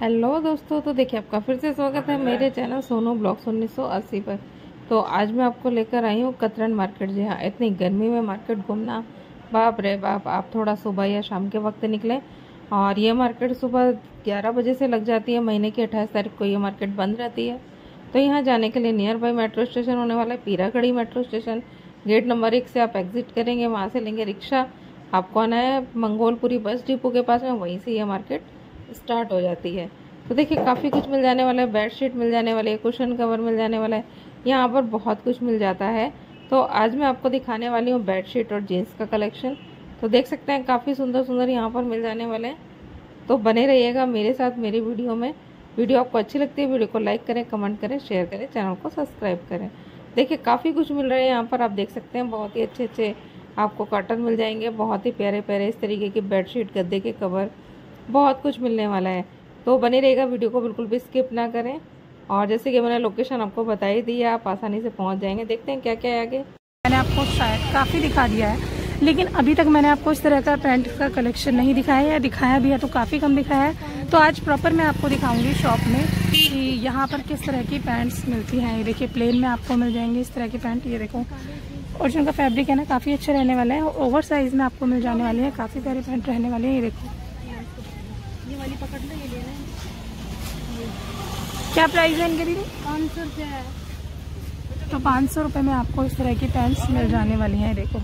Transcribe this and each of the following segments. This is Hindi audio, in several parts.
हेलो दोस्तों तो देखिए आपका फिर से स्वागत है मेरे चैनल सोनू ब्लॉग्स उन्नीस सौ अस्सी पर। तो आज मैं आपको लेकर आई हूँ कतरन मार्केट। जी हाँ इतनी गर्मी में मार्केट घूमना, बाप रे बाप, आप थोड़ा सुबह या शाम के वक्त निकलें। और ये मार्केट सुबह ग्यारह बजे से लग जाती है, महीने की अट्ठाईस तारीख को ये मार्केट बंद रहती है। तो यहाँ जाने के लिए नियर बाई मेट्रो स्टेशन होने वाला है Peeragarhi metro station gate number एक से आप एग्जिट करेंगे, वहाँ से लेंगे रिक्शा। आपको आना है मंगोलपुरी बस डिपो के पास में, वहीं से ये मार्केट स्टार्ट हो जाती है। तो देखिए, काफ़ी कुछ मिल जाने वाला है। बेड शीट मिल जाने वाली है कुशन कवर मिल जाने वाला है। यहाँ पर बहुत कुछ मिल जाता है। तो आज मैं आपको दिखाने वाली हूँ बेड शीट और जीन्स का कलेक्शन तो देख सकते हैं, काफ़ी सुंदर सुंदर यहाँ पर मिल जाने वाले हैं। तो बने रहिएगा मेरे साथ, मेरी वीडियो में। वीडियो आपको अच्छी लगती है, वीडियो को लाइक करें कमेंट करें शेयर करें चैनल को सब्सक्राइब करें। देखिए, काफ़ी कुछ मिल रहा है यहाँ पर। आप देख सकते हैं, बहुत ही अच्छे अच्छे आपको कॉटन मिल जाएँगे। बहुत ही प्यारे प्यारे इस तरीके की बेडशीट गद्दे के कवर बहुत कुछ मिलने वाला है। तो बने रहेगा वीडियो को बिल्कुल भी स्किप ना करें। और जैसे कि मैंने लोकेशन आपको बता ही दी है, आप आसानी से पहुँच जाएँगे। देखते हैं क्या क्या है आगे। मैंने आपको शायद काफ़ी दिखा दिया है, लेकिन अभी तक मैंने आपको इस तरह का पैंट का कलेक्शन नहीं दिखाया या दिखाया भी है तो काफ़ी कम दिखाया है। तो आज प्रॉपर मैं आपको दिखाऊँगी शॉप में कि यहाँ पर किस तरह की पैंट्स मिलती हैं। ये देखिए, प्लेन में आपको मिल जाएँगे इस तरह की पैंट, ये देखो। और जिनका फैब्रिक है ना, काफ़ी अच्छा रहने वाला है। ओवर साइज़ में आपको मिल जाने वाली है, काफ़ी प्यारे पैंट रहने वाले हैं, ये देखो। वाली पकड़ लो ये लेना क्या प्राइस है इनके दीदी? पाँच सौ रुपये है। तो पाँच सौ रुपये में आपको इस तरह की पैंट्स मिल जाने वाली हैं देखो।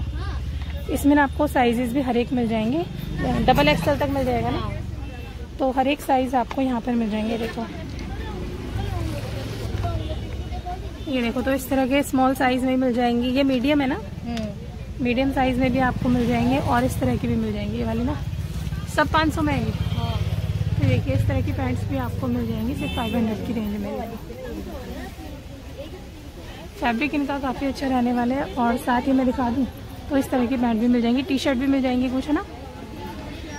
इसमें ना आपको साइजेस भी हर एक मिल जाएँगे। डबल एक्सएल तक मिल जाएगा ना? तो हर एक साइज़ आपको यहाँ पर मिल जाएँगे देखो। ये देखो तो इस तरह के स्मॉल साइज़ में मिल जाएँगी। ये मीडियम है ना? मीडियम साइज़ में भी आपको मिल जाएँगे और इस तरह की भी मिल जाएँगी ये वाली ना? सब 500 में आएँगी। तो देखिए, इस तरह की पैंट्स भी आपको मिल जाएँगी, सिर्फ़ फाइव हंड्रेड की रेंज में। फैब्रिक इनका काफ़ी अच्छा रहने वाला है, और साथ ही मैं दिखा दूँ तो इस तरह की पैंट भी मिल जाएँगी। टी शर्ट भी मिल जाएँगी कुछ है ना।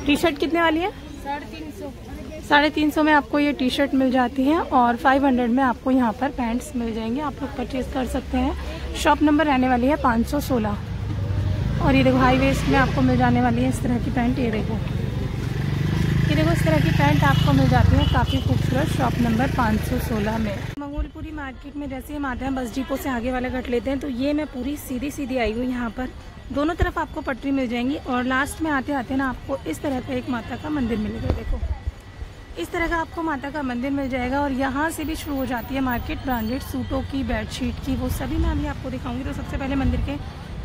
टी शर्ट कितने वाली है? साढ़े तीन सौ में आपको ये टी शर्ट मिल जाती है, और फाइव हंड्रेड में आपको यहाँ पर पैंट्स मिल जाएँगे। आप लोग परचेज कर सकते हैं। शॉप नंबर रहने वाली है पाँच सौ सोलह। और ये देखो हाई वेस्ट में आपको मिल जाने वाली है इस तरह की पैंट, ये देखो। ये देखो इस तरह की पैंट आपको मिल जाती है काफ़ी खूबसूरत शॉप नंबर 516 में। मंगोलपुरी मार्केट में जैसे हम आते हैं, बस डिपो से आगे वाला कट लेते हैं तो ये मैं पूरी सीधी सीधी आई हूँ यहाँ पर। दोनों तरफ़ आपको पटरी मिल जाएँगी और लास्ट में आते आते ना आपको इस तरह का एक माता का मंदिर मिलेगा, देखो। इस तरह का आपको माता का मंदिर मिल जाएगा और यहाँ से भी शुरू हो जाती है मार्केट ब्रांडेड सूटों की बेडशीट की, वो सभी मैं अभी आपको दिखाऊँगी। तो सबसे पहले मंदिर के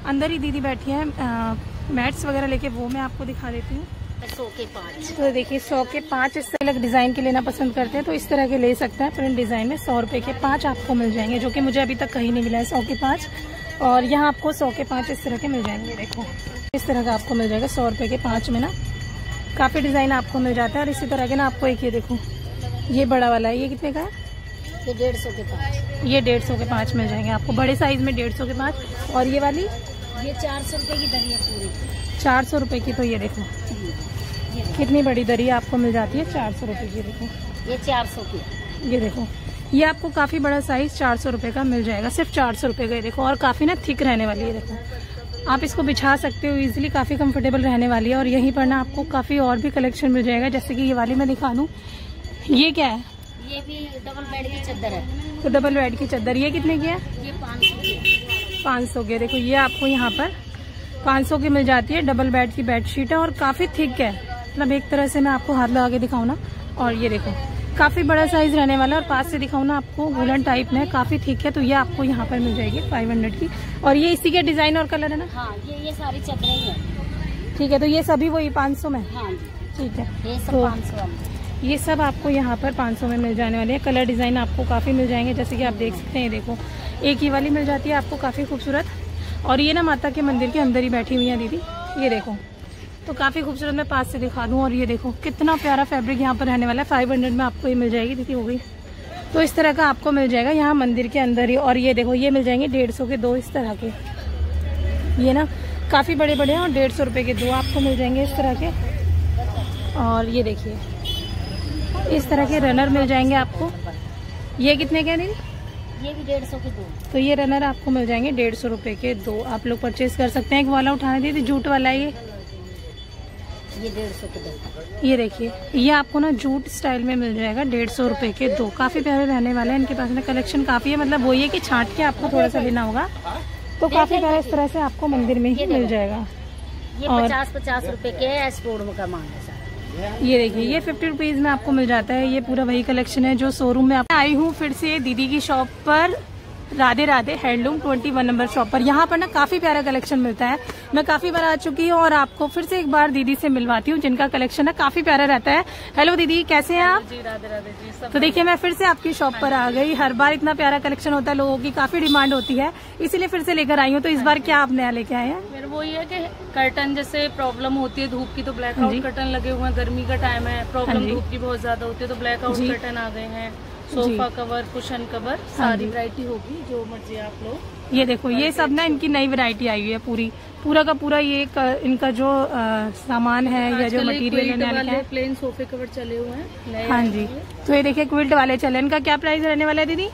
अंदर ही दीदी बैठी हैं मैट्स वगैरह लेके, वो मैं आपको दिखा देती हूँ। सौ के पाँच। तो देखिए सौ के पाँच इस तरह डिज़ाइन के लेना पसंद करते हैं तो इस तरह के ले सकते हैं। प्रिंट डिज़ाइन में सौ रुपए के पाँच आपको मिल जाएँगे जो कि मुझे अभी तक कहीं नहीं मिला है सौ के पाँच। और यहाँ आपको सौ के पाँच इस तरह के मिल जाएँगे देखो। इस तरह का आपको मिल जाएगा सौ रुपए के पाँच में ना। काफ़ी डिज़ाइन आपको मिल जाता है और इसी तरह के ना आपको एक ये देखो ये बड़ा वाला है ये कितने का है? ये डेढ़ सौ के पाँच। ये डेढ़ सौ के पाँच मिल जाएँगे आपको बड़े साइज़ में डेढ़ सौ के पाँच। और ये वाली? ये चार सौ रुपये की दरी है पूरी। चार सौ रुपये की तो ये देखो। कितनी बड़ी दरी आपको मिल जाती है? चार सौ रुपये की देखो। ये चार सौ की। ये देखो। ये आपको काफ़ी बड़ा साइज़ चार सौ रुपये का मिल जाएगा। सिर्फ़ चार सौ रुपये का ये देखो और काफ़ी ना थिक रहने वाली है देखो। आप इसको बिछा सकते हो इजीली काफ़ी कंफर्टेबल रहने वाली है और यहीं पर ना आपको काफ़ी और भी कलेक्शन मिल जाएगा। जैसे कि ये वाली मैं दिखा दूँ। ये क्या है? ये भी डबल बेड की चादर है। तो डबल बेड की चादर ये कितने की है? ये पाँच सौ की देखो ये आपको यहाँ पर पाँच सौ की मिल जाती है। डबल बेड की बेड शीट है और काफ़ी थिक है। मतलब एक तरह से मैं आपको हाथ लगा के दिखाऊँ ना और ये देखो काफ़ी बड़ा साइज़ रहने वाला है और पास से दिखाऊँ ना आपको वुलन टाइप में काफ़ी ठीक है तो ये आपको यहाँ पर मिल जाएगी फाइव हंड्रेड की। और ये इसी के डिज़ाइन और कलर है ना? हाँ ये ये सारी चादरें ही। है ठीक है तो ये सभी वही पाँच सौ में? हाँ ठीक है ये सब तो पाँच सौ ये सब आपको यहाँ पर 500 में मिल जाने वाले हैं। कलर डिज़ाइन आपको काफ़ी मिल जाएँगे जैसे कि आप देख सकते हैं देखो एक ही वाली मिल जाती है आपको काफ़ी खूबसूरत। और ये ना माता के मंदिर के अंदर ही बैठी हुई है दीदी ये देखो। तो काफ़ी खूबसूरत मैं पास से दिखा दूँ और ये देखो कितना प्यारा फैब्रिक यहाँ पर रहने वाला है। फाइव हंड्रेड में आपको ये मिल जाएगी दीदी हो गई। तो इस तरह का आपको मिल जाएगा यहाँ मंदिर के अंदर ही। और ये देखो ये मिल जाएँगे डेढ़ सौ के दो इस तरह के। ये ना काफ़ी बड़े बड़े हैं और डेढ़ सौ रुपये के दो आपको मिल जाएँगे इस तरह के। और ये देखिए इस तरह के रनर मिल जाएँगे आपको। ये कितने के दीदी? ये भी डेढ़ सौ के दो। तो ये रनर आपको मिल जाएँगे डेढ़ सौ रुपये के दो। आप लोग परचेज कर सकते हैं। एक वाला उठाने दीदी जूट वाला ये। ये डेढ़ सौ के दो। ये देखिए ये आपको ना जूट स्टाइल में मिल जाएगा डेढ़ सौ रुपए के दो। काफ़ी प्यारे रहने वाले हैं इनके पास ना कलेक्शन काफ़ी है। मतलब वो ये कि छांट के आपको थोड़ा सा लेना होगा तो काफ़ी प्यारा इस तरह से आपको मंदिर में ही मिल जाएगा। ये और- पचास पचास रुपए के है एक्सपोर्ट का माल है ये देखिए ये फिफ्टी रुपीज़ में आपको मिल जाता है। ये पूरा वही कलेक्शन है जो शोरूम में आप आई हूँ फिर से दीदी की शॉप पर। Radhe Radhe handloom 21 number shop पर। यहाँ पर ना काफ़ी प्यारा कलेक्शन मिलता है। मैं काफ़ी बार आ चुकी हूँ और आपको फिर से एक बार दीदी से मिलवाती हूँ जिनका कलेक्शन है काफ़ी प्यारा रहता है। हेलो दीदी कैसे हैं आप? जी राधे राधे जी सब तो देखिए मैं फिर से आपकी शॉप पर आ गई। हर बार इतना प्यारा कलेक्शन होता है लोगों की काफ़ी डिमांड होती है। इसीलिए फिर से लेकर आई हूँ। तो इस बार क्या आप नया लेके आए हैं? वो ये है कि कर्टन जैसे प्रॉब्लम होती है धूप की तो ब्लैक हाँ आउट कर्टन लगे हुए हैं। गर्मी का टाइम है हाँ प्रॉब्लम धूप की बहुत ज़्यादा होती है तो ब्लैक आउट कर्टन आ गए हैं। सोफा कवर कुशन कवर सारी वैरायटी होगी जो मर्ज़ी आप लोग ये देखो ये सब ना इनकी नई वैरायटी आई हुई है पूरी। पूरा का पूरा ये क- इनका जो आ, सामान है या जो मटेरियल है है। प्लेन सोफे कवर चले हुए हैं हाँ जी। तो ये देखिए क्विल्ट वाले चले। इनका क्या प्राइस रहने वाला है दीदी?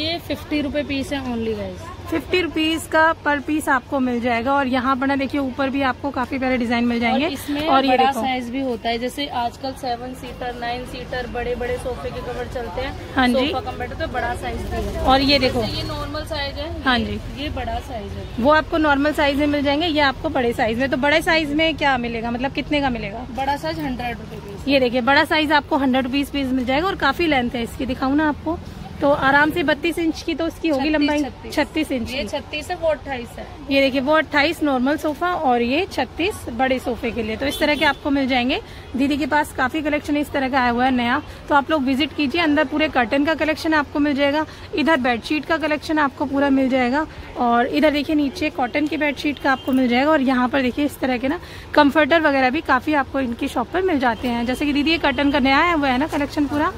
ये फिफ्टी रुपए पीस है ओनली गाइस फिफ्टी रुपीज़ का पर पीस आपको मिल जाएगा और यहाँ पर ना देखिए ऊपर भी आपको काफ़ी प्यारे डिज़ाइन मिल जाएँगे। और इसमें और ये साइज़ भी होता है जैसे आजकल सेवन सीटर नाइन सीटर बड़े बड़े सोफे के कवर चलते हैं। हाँ जी। सोफा कम बैठे तो बड़ा साइज़ भी है। और ये देखो। ये नॉर्मल साइज़ है हाँ जी। ये बड़ा साइज़ है। वो आपको नॉर्मल साइज़ में मिल जाएँगे ये आपको बड़े साइज़ में। तो बड़े साइज़ में क्या मिलेगा? मतलब कितने का मिलेगा? बड़ा साइज़ हंड्रेड पीस ये देखिए बड़ा साइज़ आपको हंड्रेड रुपीज़ पीस मिल जाएगा और काफ़ी लेंथ है। इसकी दिखाऊँ ना आपको। तो आराम से बत्तीस इंच की तो उसकी होगी लंबाई। 36 छत्तीस। इंच ये छत्तीस है वो अट्ठाईस है। ये देखिए वो 28 नॉर्मल सोफा और ये 36 बड़े सोफे के लिए। तो इस तरह के आपको मिल जाएँगे। दीदी के पास काफ़ी कलेक्शन इस तरह का आया हुआ है नया। तो आप लोग विज़िट कीजिए अंदर पूरे कर्टन का कलेक्शन आपको मिल जाएगा। इधर बेडशीट का कलेक्शन आपको पूरा मिल जाएगा। और इधर देखिए नीचे कॉटन की बेडशीट का आपको मिल जाएगा। और यहाँ पर देखिए इस तरह के ना कम्फर्टर वगैरह भी काफ़ी आपको इनकी शॉप पर मिल जाते हैं। जैसे कि दीदी ये कर्टन का नया आया हुआ है ना कलेक्शन पूरा?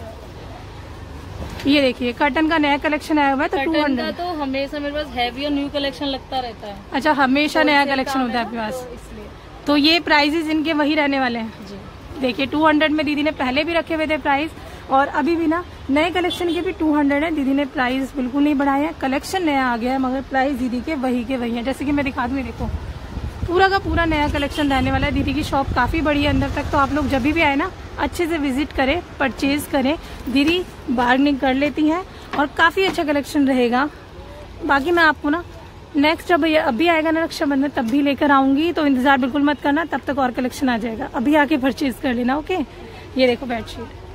ये देखिए कर्टन का नया कलेक्शन आया हुआ है तो टू हंड्रेड तो हमेशा मेरे पास हैवी और न्यू कलेक्शन लगता रहता है। अच्छा हमेशा तो नया कलेक्शन होता है आपके पास। तो तो ये प्राइजेज इनके वही रहने वाले हैं। देखिए 200 में दीदी ने पहले भी रखे हुए थे प्राइस और अभी भी ना नए कलेक्शन के भी 200 है। दीदी ने प्राइस बिल्कुल नहीं बढ़ाए हैं। कलेक्शन नया आ गया है मगर प्राइस दीदी के वही के वही है। जैसे कि मैं दिखा दूँ देखो। पूरा का पूरा नया कलेक्शन रहने वाला है। दीदी की शॉप काफ़ी बड़ी है, अंदर तक तो आप लोग जब भी आए ना, अच्छे से विज़िट करें परचेज करें। दीदी बार्गनिंग कर लेती हैं और काफ़ी अच्छा कलेक्शन रहेगा। बाकी मैं आपको ना नेक्स्ट जब अभी आएगा ना रक्षाबंधन तब भी लेकर आऊँगी तो इंतज़ार बिल्कुल मत करना, तब तक और कलेक्शन आ जाएगा। अभी आके परचेज कर लेना ओके ये देखो बेडशीट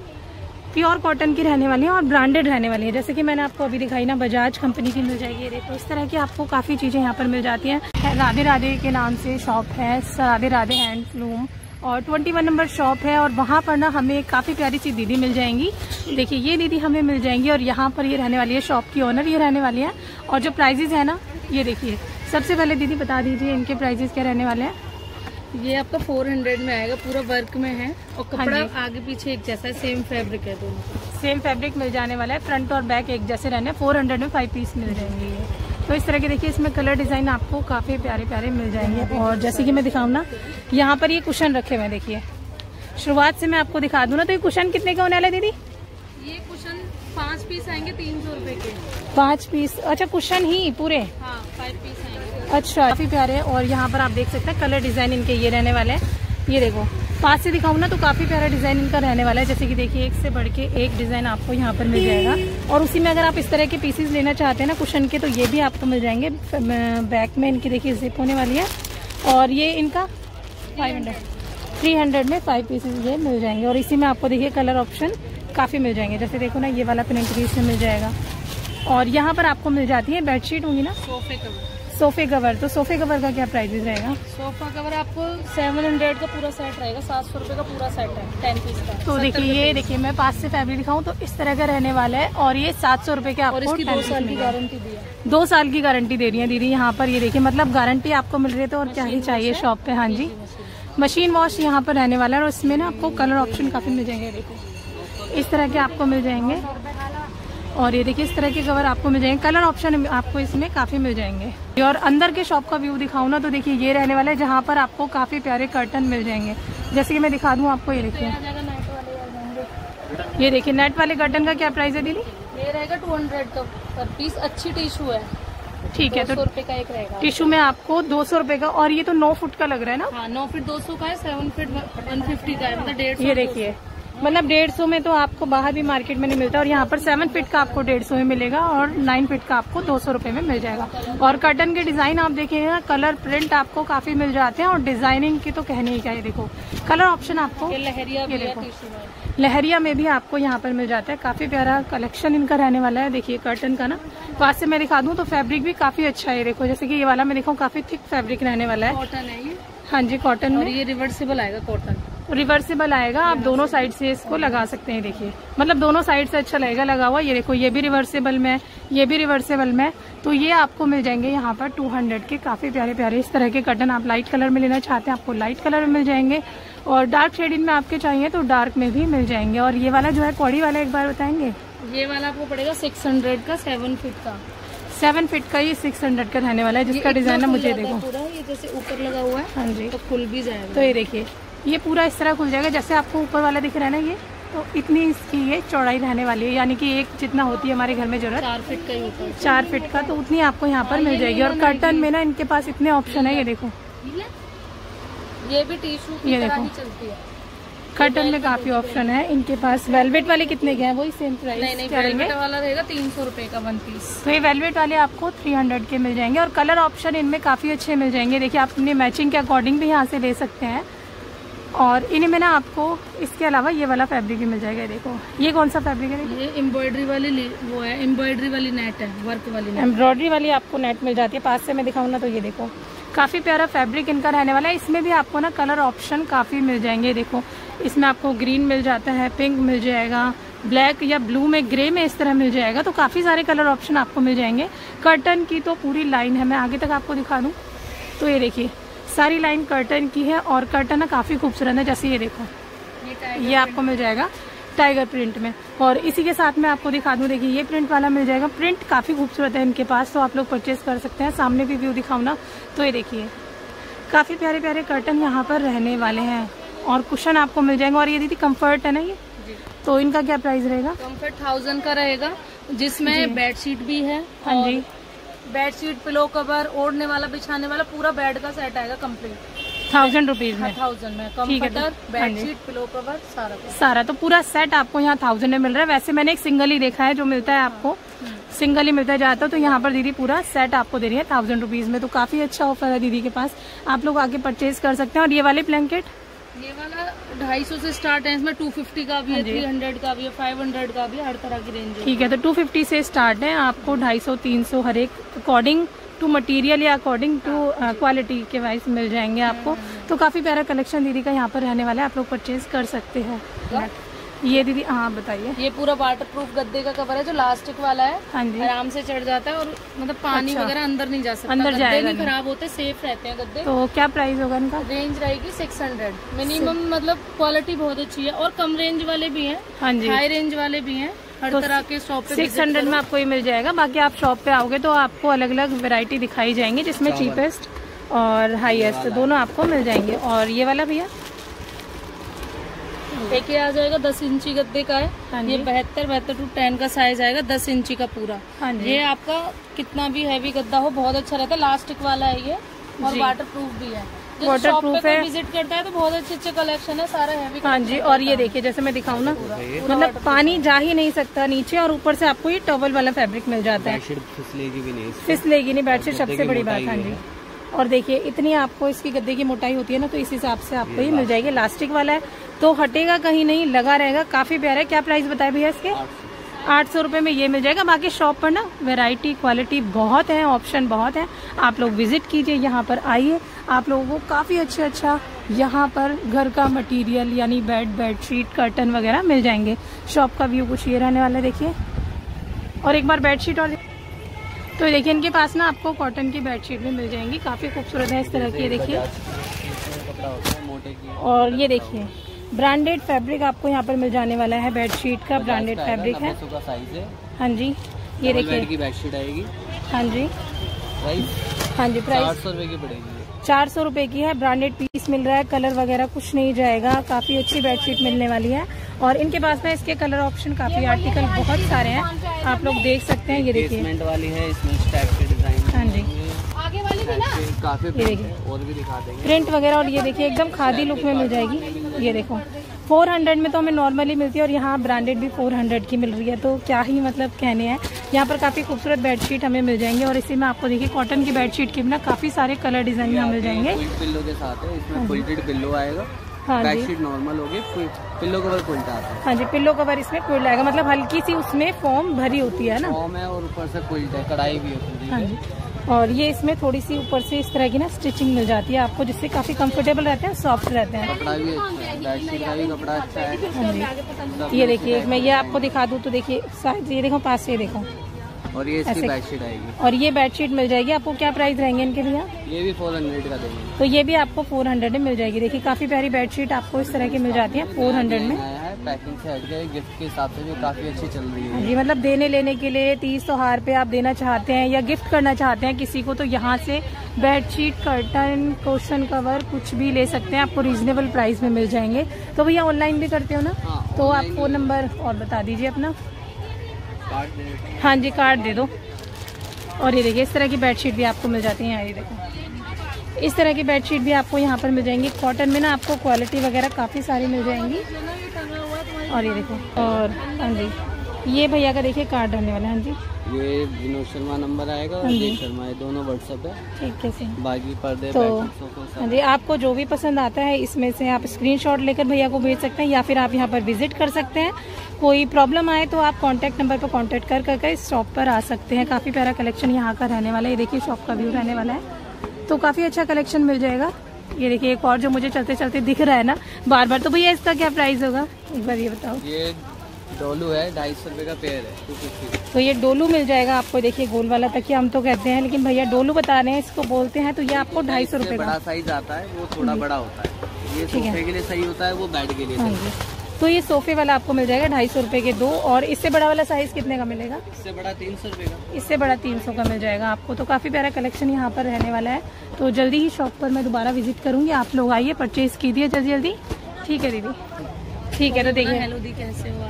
प्योर कॉटन की रहने वाली है और ब्रांडेड रहने वाली है। जैसे कि मैंने आपको अभी दिखाई ना, बजाज कंपनी की मिल जाएगी ये देखो। इस तरह की आपको काफ़ी चीज़ें यहाँ पर मिल जाती हैं। राधे राधे के नाम से शॉप है राधे राधे हैंडलूम और 21 नंबर शॉप है और वहाँ पर ना हमें काफ़ी प्यारी सी दीदी मिल जाएँगी। देखिए, ये दीदी हमें मिल जाएँगी और यहाँ पर ये रहने वाली है, शॉप की ओनर ये रहने वाली है। और जो प्राइजेज है ना, ये देखिए, सबसे पहले दीदी बता दीजिए इनके प्राइजेस क्या रहने वाले हैं। ये आपका फोर हंड्रेड में आएगा पूरा वर्क में है और कपड़ा जी। आगे पीछे एक जैसा है सेम फैब्रिक है दोनों। सेम फैब्रिक मिल जाने वाला है फ्रंट और बैक एक जैसे रहने फोर हंड्रेड में फाइव पीस मिल जाएँगे ये। तो इस तरह के देखिए इसमें कलर डिज़ाइन आपको काफ़ी प्यारे प्यारे मिल जाएँगे। और जैसे कि मैं दिखाऊँ ना यहाँ पर ये कुशन रखे हुए हैं देखिए। शुरुआत से मैं आपको दिखा दूँ ना तो ये कुशन कितने का होने वाला है दीदी? ये कुशन पाँच पीस आएँगे तीन सौ रुपये के। पाँच पीस अच्छा कुशन ही पूरे? हाँ फाइव पीस अच्छा काफ़ी प्यारे हैं और यहाँ पर आप देख सकते हैं कलर डिज़ाइन इनके ये रहने वाले हैं। ये देखो, पास से दिखाऊँ ना तो काफ़ी प्यारा डिज़ाइन इनका रहने वाला है। जैसे कि देखिए, एक से बढ़ के एक डिज़ाइन आपको यहाँ पर मिल जाएगा। और उसी में अगर आप इस तरह के पीसेस लेना चाहते हैं ना कुशन के तो ये भी आपको मिल जाएँगे। बैक में इनकी देखिए जिप होने वाली है। और ये इनका फाइव हंड्रेड थ्री हंड्रेड में फाइव पीसेज ये मिल जाएँगे। और इसी में आपको देखिए कलर ऑप्शन काफ़ी मिल जाएँगे। जैसे देखो ना, ये वाला प्रिंट भी इसमें मिल जाएगा। और यहाँ पर आपको मिल जाती है बेडशीट होंगी ना? सोफे कवर सोफे कवर तो सोफे कवर का क्या प्राइस रहेगा? सोफा कवर आपको सेवन हंड्रेड का पूरा सेट रहेगा सात सौ रुपये का पूरा सेट है टेन पीस का। तो देखिए ये देखिए मैं पास से फैब्रिक दिखाऊँ तो इस तरह का रहने वाला है और ये सात सौ रुपये के आपको दो साल की गारंटी दी है। दो साल की गारंटी दे रही है दीदी यहाँ पर ये देखिए मतलब गारंटी आपको मिल रही है तो और क्या ही चाहिए शॉप पे हाँ जी। मशीन वॉश यहाँ पर रहने वाला है और इसमें ना आपको कलर ऑप्शन काफ़ी मिल जाएँगे देखो इस तरह के आपको मिल जाएँगे। और ये देखिए इस तरह के कवर आपको मिल जाएँगे। कलर ऑप्शन आपको इसमें काफ़ी मिल जाएँगे। और अंदर के शॉप का व्यू दिखाऊँ ना तो देखिए ये रहने वाला है जहाँ पर आपको काफ़ी प्यारे कर्टन मिल जाएँगे। जैसे कि मैं दिखा दूँ आपको ये देखिए। ये देखिए नेट वाले कर्टन का क्या प्राइस है दीदी? ये रहेगा टू हंड्रेड का पर पीस अच्छी टिश्यू है। ठीक है तो सौ रुपए का एक रहेगा। टिश्यू में आपको दो सौ रुपये का और ये तो नौ फुट का लग रहा है ना? हाँ नौ फीट दो सौ का है सेवन फीट वन फिफ्टी का है मतलब डेढ़ ये देखिए। मतलब डेढ़ सौ में तो आपको बाहर भी मार्केट में नहीं मिलता और यहाँ पर सेवन फिट का आपको डेढ़ सौ में मिलेगा और नाइन फिट का आपको दो सौ रुपये में मिल जाएगा। और कर्टन के डिज़ाइन आप देखिएगा कलर प्रिंट आपको काफ़ी मिल जाते हैं और डिज़ाइनिंग की तो कहने ही क्या है देखो। कलर ऑप्शन आपको लहरिया ये देखो। लहरिया में भी आपको यहाँ पर मिल जाता है। काफ़ी प्यारा कलेक्शन इनका रहने वाला है देखिए कर्टन का ना। पास से मैं दिखा दूँ तो फैब्रिक भी काफ़ी अच्छा है देखो। जैसे कि ये वाला मैं दिखाऊँ काफ़ी थिक फैब्रिक रहने वाला है। कॉटन है ये। हाँ जी कॉटन में। ये रिवर्सिबल आएगा कॉटन रिवर्सिबल आएगा आप दोनों साइड से इसको लगा सकते हैं देखिए। मतलब दोनों साइड से अच्छा लगेगा लगा हुआ ये देखो ये भी रिवर्सिबल में ये भी रिवर्सिबल में तो ये आपको मिल जाएँगे यहाँ पर 200 के काफ़ी प्यारे प्यारे इस तरह के कर्टन आप लाइट कलर में लेना चाहते हैं आपको लाइट कलर में मिल जाएँगे। और डार्क शेडिंग में आपके चाहिए तो डार्क में भी मिल जाएँगे। और ये वाला जो है कौड़ी वाला एक बार बताएँगे? ये वाला आपको पड़ेगा सिक्स हंड्रेड का सेवन फिट का। सेवन फिट का ये सिक्स हंड्रेड का रहने वाला है जिसका डिज़ाइन है मुझे देखो। ये जैसे ऊपर लगा हुआ है हाँ जी। तो खुल भी जाएगा। तो ये देखिए ये पूरा इस तरह खुल जाएगा जैसे आपको ऊपर वाला दिख रहा है ना ये तो इतनी इसकी ये चौड़ाई रहने वाली है यानी कि एक जितना होती है हमारे घर में ज़रूरत चार फिट का ही होता है। चार फिट का तो उतनी आपको यहाँ पर मिल जाएगी। और कर्टन में ना इनके पास इतने ऑप्शन है ये देखो। ये भी टिश्यू की ये देखो। कर्टन में काफ़ी ऑप्शन है। इनके पास वेलवेट वाले कितने के हैं? वही सेम प्राइस नहीं वेलवेट वाला रहेगा तीन सौ रुपए का वन पीस तो ये वेलवेट वाले आपको 300 के मिल जाएँगे। और कलर ऑप्शन इनमें काफ़ी अच्छे मिल जाएँगे। देखिए आप अपने मैचिंग के अकॉर्डिंग भी यहाँ से ले सकते हैं। और इनमें ना आपको इसके अलावा ये वाला फैब्रिक भी मिल जाएगा देखो। ये कौन सा फैब्रिक है ये एम्ब्रॉयडरी वाली वो है एम्ब्रॉयडरी वाली नेट है वर्क वाली एम्ब्रॉयडरी वाली आपको नेट मिल जाती है पास से मैं दिखाऊँ ना तो ये देखो। काफ़ी प्यारा फैब्रिक इनका रहने वाला है इसमें भी आपको ना कलर ऑप्शन काफ़ी मिल जाएँगे देखो। इसमें आपको ग्रीन मिल जाता है पिंक मिल जाएगा ब्लैक या ब्लू में ग्रे में इस तरह मिल जाएगा तो काफ़ी सारे कलर ऑप्शन आपको मिल जाएँगे। कर्टन की तो पूरी लाइन है मैं आगे तक आपको दिखा दूँ। तो ये देखिए सारी लाइन कर्टन की है और कर्टन ना काफ़ी खूबसूरत है जैसे ये देखो। ये ये आपको मिल जाएगा टाइगर प्रिंट में। और इसी के साथ मैं आपको दिखा दूँ देखिए ये प्रिंट वाला मिल जाएगा। प्रिंट काफ़ी खूबसूरत है इनके पास तो आप लोग परचेज कर सकते हैं। सामने भी व्यू दिखाऊँ ना तो ये देखिए। काफ़ी प्यारे प्यारे कर्टन यहाँ पर रहने वाले हैं और कुशन आपको मिल जाएँगे। और ये दीदी कंफर्ट है ना ये? तो इनका क्या प्राइस रहेगा? कंफर्ट थाउज़ेंड का रहेगा जिसमें बेडशीट भी है हाँ जी। बेडशीट पिलो कवर ओढ़ने वाला बिछाने वाला पूरा बेड का सेट आएगा कंप्लीट थाउज़ेंड रुपीज़ में। थाउज़ेंड में। है, कम्फर्टर हाँ जी। बेडशीट पिलो कवर सारा सारा तो पूरा सेट आपको यहाँ थाउज़ेंड में मिल रहा है। वैसे मैंने एक सिंगल ही देखा है जो मिलता है आपको। सिंगल ही मिलता है जाता तो यहाँ पर दीदी पूरा सेट आपको दे रही है थाउज़ेंड रुपीज़ में। तो काफ़ी अच्छा ऑफ़र है दीदी के पास। आप लोग आगे परचेज कर सकते हैं। और ये वाले ब्लैंकेट ये वाला ढाई सौ से स्टार्ट है इसमें टू फिफ्टी का भी है हाँ जी। थ्री हंड्रेड का भी है फाइव हंड्रेड का भी हर तरह की रेंज है। ठीक है तो टू फिफ्टी से स्टार्ट है आपको ढाई सौ तीन सौ हर एक अकॉर्डिंग टू मटेरियल या अकॉर्डिंग टू क्वालिटी के वाइज मिल जाएँगे आपको। तो काफ़ी प्यारा कलेक्शन दीदी का यहाँ पर रहने वाला है आप लोग परचेज कर सकते हैं। ये दीदी हाँ बताइए। ये पूरा वाटर प्रूफ गद्दे का कवर है जो लास्टिक वाला है। हाँ जी। आराम से चढ़ जाता है और मतलब पानी अच्छा। वगैरह अंदर नहीं जा सकता। अंदर गद्दे जाएगा नहीं। खराब होते सेफ़ रहते हैं गद्दे। तो क्या प्राइस होगा इनका? रेंज रहेगी सिक्स हंड्रेड मिनिमम मतलब क्वालिटी बहुत अच्छी है। और कम रेंज वाले भी है। हाँ जी। हाई रेंज वाले भी है। हर तो तरह के शॉप पे सिक्स हंड्रेड में आपको ये मिल जाएगा। बाकी आप शॉप पे आओगे तो आपको अलग अलग वैरायटी दिखाई जाएँगी जिसमें चीपेस्ट और हाईएस्ट दोनों आपको मिल जाएँगे। और ये वाला भैया? एक ये आ जाएगा दस इंची गद्दे का हाँ। है ये बहत्तर बहत्तर टू टेन का साइज़ आएगा दस इंची का पूरा। हाँ ये आपका कितना भी हैवी गद्दा हो बहुत अच्छा रहता है। लास्टिक वाला है ये और वाटर प्रूफ भी है। वाटर प्रूफ है। विज़िट करता है तो बहुत अच्छे अच्छे कलेक्शन है सारा हैवी हाँ जी और ये देखिए जैसे मैं दिखाऊँ ना मतलब पानी जा ही नहीं सकता नीचे और ऊपर से आपको ये टॉवल वाला फैब्रिक मिल जाता है। फिसलेगी भी नहीं फिसलेगी नहीं बेडशीट सबसे बड़ी बात हाँ जी। और देखिए इतनी आपको इसकी गद्दे की मोटाई होती है ना तो इस हिसाब से आपको ये मिल जाएगी। इलास्टिक वाला है। तो हटेगा कहीं नहीं लगा रहेगा। काफ़ी प्यारा है। क्या प्राइस बताए भैया इसके? आठ सौ। रुपये में ये मिल जाएगा। बाकी शॉप पर ना वैरायटी क्वालिटी बहुत है ऑप्शन बहुत है। आप लोग विज़िट कीजिए यहाँ पर आइए। आप लोगों को काफ़ी अच्छा अच्छा यहाँ पर घर का मटेरियल यानी बेड बेडशीट कर्टन वगैरह मिल जाएँगे। शॉप का व्यू कुछ ये रहने वाला है देखिए। और एक बार बेडशीट और तो देखिए इनके पास ना आपको कॉटन की बेडशीट भी मिल जाएँगी। काफ़ी खूबसूरत है इस तरह की देखिए। और ये देखिए ब्रांडेड फैब्रिक आपको यहाँ पर मिल जाने वाला है बेडशीट का ब्रांडेड फैब्रिक है है। जी ये देखिए। बेडशीट आएगी। हाँ जी। हाँ जी प्राइस सौ रुपए की पड़ेगी। चार सौ रुपये की है ब्रांडेड पीस मिल रहा है कलर वगैरह कुछ नहीं जाएगा काफ़ी अच्छी बेडशीट मिलने वाली है। और इनके पास में इसके कलर ऑप्शन काफ़ी आर्टिकल बहुत सारे हैं। आप लोग देख सकते हैं ये देखिए। बेसमेंट वाली है इसमें स्टैक के डिज़ाइन हाँ जी। ऐसे काफ़ी ये देखिए। और भी दिखा देंगे। प्रिंट वगैरह और ये देखिए एकदम खादी लुक में मिल जाएगी। ये देखो 400 में तो हमें नॉर्मली मिलती है और यहाँ ब्रांडेड भी 400 की मिल रही है तो क्या ही मतलब कहने हैं। यहाँ पर काफ़ी खूबसूरत बेडशीट हमें मिल जाएँगे और इसी में आपको देखिए कॉटन की बेडशीट के भी ना काफ़ी सारे कलर डिज़ाइन यहाँ मिल जाएँगे। पिल्लो के साथ है इसमें पिल्लो आएगा। हाँ जी। बेडशीट नॉर्मल होगी पिल्लो कवर आता है हाँ जी पिल्लो कवर इसमें फुल आएगा मतलब हल्की सी उसमें फॉर्म भरी होती है ना? फॉर्म है और ऊपर से फुलट है कढ़ाई भी है हाँ? जी। और ये इसमें थोड़ी सी ऊपर से इस तरह की ना स्टिचिंग मिल जाती है आपको जिससे काफ़ी कंफर्टेबल रहते हैं सॉफ्ट रहते हैं। कपड़ा भी अच्छा है कपड़ा अच्छा है। हाँ ये देखिए मैं ये आपको दिखा दूँ तो देखिए साइज़ ये देखो पास से देखो। और ये इसकी बेडशीट आएगी। और ये बेडशीट मिल जाएगी। आपको क्या प्राइस रहेंगे इनके भैया? ये भी फोर हंड्रेड का देंगे। तो ये भी आपको 400 में मिल जाएगी। देखिए काफ़ी प्यारी बेडशीट आपको इस तरह की मिल जाती है 400 में। आया है पैकिंग से हट गए गिफ्ट के हिसाब से भी काफ़ी अच्छी चल रही हाँ। जी मतलब देने लेने के लिए तीज त्योहार पे आप देना चाहते हैं या गिफ्ट करना चाहते हैं किसी को तो यहाँ से बेडशीट कर्टन क्वेश्चन कवर कुछ भी ले सकते हैं। आपको रीजनेबल प्राइस में मिल जाएँगे। तो भैया ऑनलाइन भी करते हो ना? हाँ, तो आप फ़ोन नंबर और बता दीजिए अपना। हैं। हाँ जी कार्ड दे दो। और ये देखिए इस तरह की बेडशीट भी आपको मिल जाती है। यहाँ ये देखो। इस तरह की बेडशीट भी आपको यहाँ पर मिल जाएँगी। कॉटन में ना आपको क्वालिटी वगैरह काफ़ी सारी मिल जाएँगी। और ये देखो और हाँ जी ये भैया का देखिए कार्ड रहने वाला है। हाँ जी। ये विनोद शर्मा नंबर आएगा और हाँ शर्मा ये दोनों व्हाट्सएप है। ठीक है सर बाकी पर्दे तो हाँ जी आपको जो भी पसंद आता है इसमें से आप स्क्रीनशॉट लेकर भैया को भेज सकते हैं या फिर आप यहाँ पर विज़िट कर सकते हैं। कोई प्रॉब्लम आए तो आप कांटेक्ट नंबर पर कांटेक्ट कर करके इस शॉप पर आ सकते हैं। काफ़ी प्यारा कलेक्शन यहाँ का रहने वाला है। ये देखिए शॉप का व्यू रहने वाला है। तो काफ़ी अच्छा कलेक्शन मिल जाएगा। ये देखिए एक और जो मुझे चलते चलते दिख रहा है ना बार बार तो भैया इसका क्या प्राइस होगा? एक बार ये बताओ। ये डोलू है ढाई सौ रुपये का पेयर है तो ये डोलू मिल जाएगा आपको देखिए गोल वाला तक हम तो कहते हैं। लेकिन भैया डोलू बता रहे हैं इसको बोलते हैं तो ये आपको ढाई सौ रुपये का। बड़ा साइज़ आता है वो थोड़ा बड़ा होता है। ये। सोफे के लिए सही होता है वो बेड के लिए तो ये सोफे वाला आपको मिल जाएगा ढाई सौ रुपये के दो और इससे बड़ा वाला साइज़ कितने का मिलेगा? इससे बड़ा तीन सौ रुपये का। इससे बड़ा तीन सौ का मिल जाएगा आपको। तो काफ़ी प्यारा कलेक्शन यहाँ पर रहने वाला है। तो जल्दी ही शॉप पर मैं दोबारा विज़िट करूँगी। आप लोग आइए परचेज कीजिए जल्दी जल्दी ठीक है दीदी। ठीक है तो देखिए।